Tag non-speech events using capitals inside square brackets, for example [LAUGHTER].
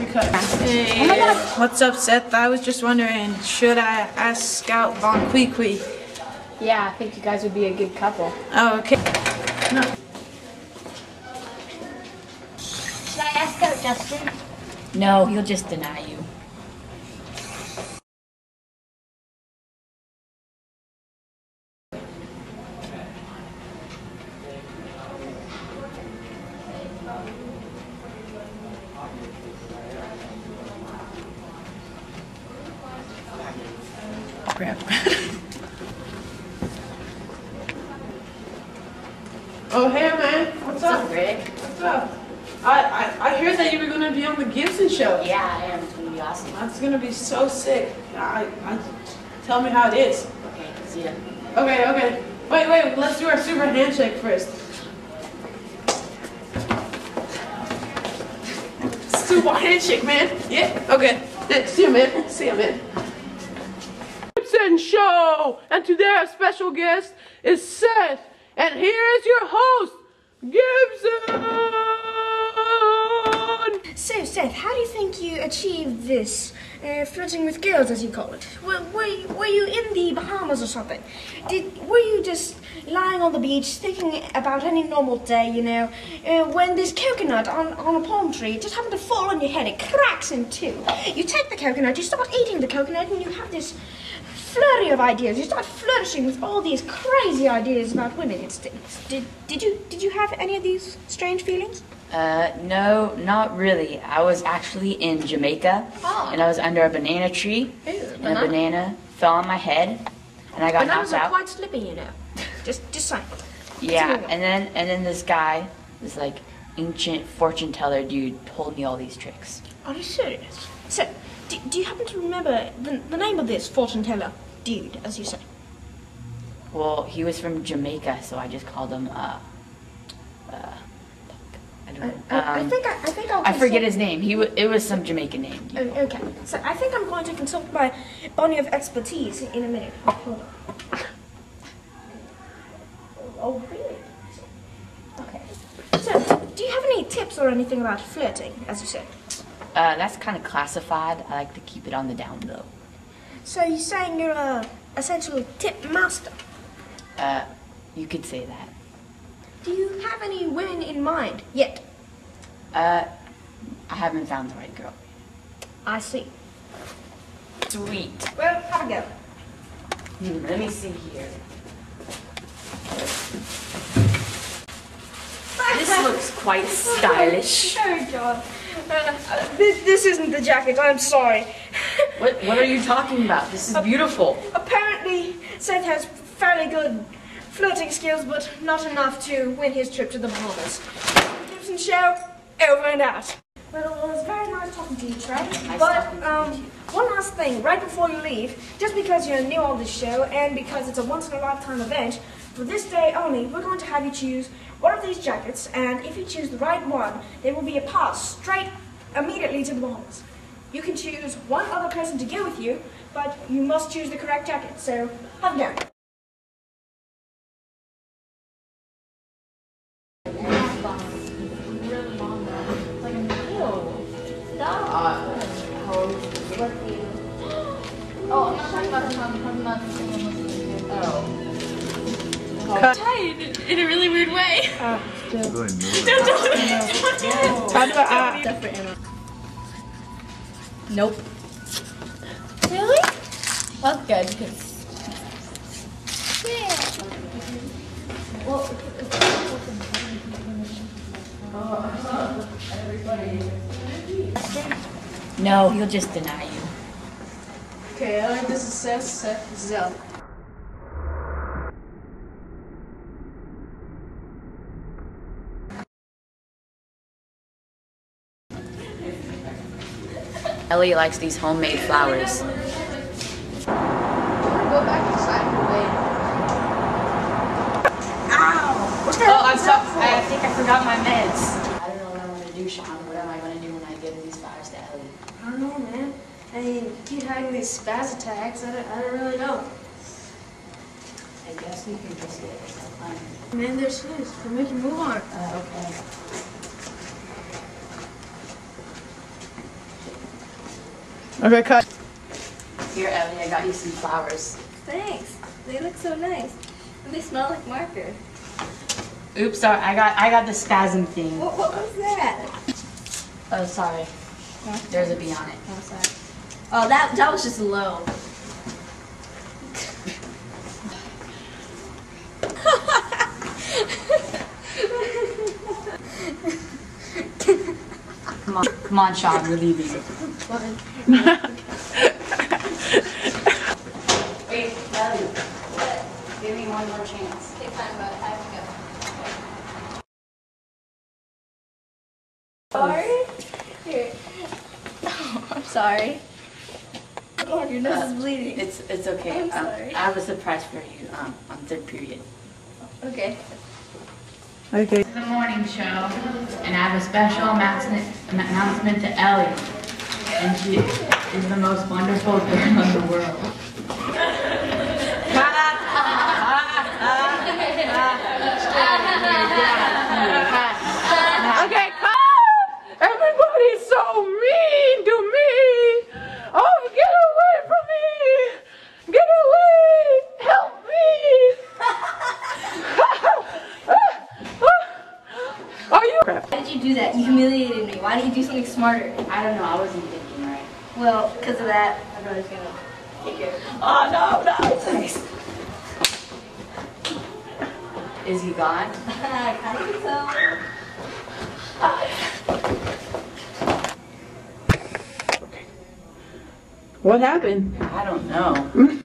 because. Hey, oh what's up, Seth? I was just wondering, should I ask Scout Von Queequee? Yeah, I think you guys would be a good couple. Oh, okay. No. Should I ask out Justin? No, he'll just deny you. Crap. [LAUGHS] oh, hey, man. What's up? Greg? What's up? I, I, I heard that you were going to be on the Gibson show. Yeah, I am. It's gonna be awesome. That's going to be so sick. I, I, tell me how it is. Okay, see ya. Okay, okay. Wait, wait, let's do our super handshake first. Super handshake, man. Yeah, okay. Yeah, See you, man. See you, man. Gibson Show! And today our special guest is Seth. And here is your host, Gibson! So, Seth, how do you think you achieved this uh, flirting with girls, as you call it? Were, were, you- were you in the Bahamas or something? Did were you just lying on the beach thinking about any normal day, you know, uh, when this coconut on, on a palm tree just happened to fall on your head, it cracks in two. You take the coconut, you start eating the coconut, and you have this flurry of ideas. You start flourishing with all these crazy ideas about women instincts. Did did you did you have any of these strange feelings? Uh, no, not really. I was actually in Jamaica, Oh. and I was under a banana tree, Ew, and banana? a banana fell on my head, and I got Bananas knocked are out. quite slippy, you know. Just just saying. Yeah, and then and then this guy, this like ancient fortune teller dude, told me all these tricks. Are you serious? So, do, do you happen to remember the, the name of this fortune teller dude, as you say? Well, he was from Jamaica, so I just called him. Uh, uh, I don't I, know. I, I Um, think I, I think I'll I forget his name. He wa- it was some Jamaican name. Oh, okay, so I think I'm going to consult my body of expertise in a minute. Hold on. Oh, really? Okay. So, do you have any tips or anything about flirting, as you said? Uh, that's kind of classified. I like to keep it on the down low. So you're saying you're a essential tip master? Uh, you could say that. Do you have any women in mind yet? Uh, I haven't found the right girl. I see. Sweet. Well, have a go. Hmm, let me see here. This looks quite stylish. [LAUGHS] Oh God. Uh, [LAUGHS] this, this isn't the jacket, I'm sorry. What What are you talking about? This is beautiful. Apparently, Seth has fairly good flirting skills, but not enough to win his trip to the Bahamas. Gibson Show, over and out. Well, it was very nice talking to you, Trey. But um, one last thing, right before you leave, just because you're new on this show and because it's a once-in-a-lifetime event, for this day only, we're going to have you choose one of these jackets, and if you choose the right one, there will be a pass straight immediately to the Bahamas. You can choose one other person to go with you, but you must choose the correct jacket. So, have a go. Him. I'm talking about someone listening to it. Cut. Tied in a really weird way. [LAUGHS] Don't do it. Don't do it. Do I, ah. Nope. Really? That's good because Yeah. Well, No, he'll just deny you. Okay, I think this is Seth. Seth, this is Ellie. Ellie likes these homemade flowers. go back inside and wait. Oh, I'm sorry. I think I forgot my meds. I don't know what I'm gonna do, Sean. What am I gonna do when I give these flowers to Ellie? I don't know, man. I mean, you keep having these spaz attacks. I don't, I don't really know. I guess we can just get some fun. Man, there's his. We'll make you move on. Uh, okay. Okay, cut. Here, Ellie, I got you some flowers. Thanks. They look so nice. And they smell like marker. Oops, sorry. I got I got the spasm thing. What, what was that? Oh, sorry. There's a bee on it. Oh, sorry. Oh, that, that was just low. Come on, come on, Sean. We're leaving. Wait, Ellie. Give me one more chance. Take time, but I have to go. Sorry? Here. [LAUGHS] Oh, I'm sorry. Oh, your nose is bleeding. It's it's okay. I'm Um, sorry. I have a surprise for you um, on third period. Okay. Okay. the morning show, and I have a special announcement, announcement to Ellie. And she is the most wonderful [LAUGHS] girl in the world. Okay, cut! Everybody's so mean to me! Oh, get away from me! Get away! Help me! Are you crap? Why did you do that? You humiliated me. Why didn't you do something smarter? I don't know, I wasn't thinking right. Well, because of that, my brother's gonna take care of it. Oh no, no, please. Is he gone? [LAUGHS] I think so. What happened? I don't know. [LAUGHS]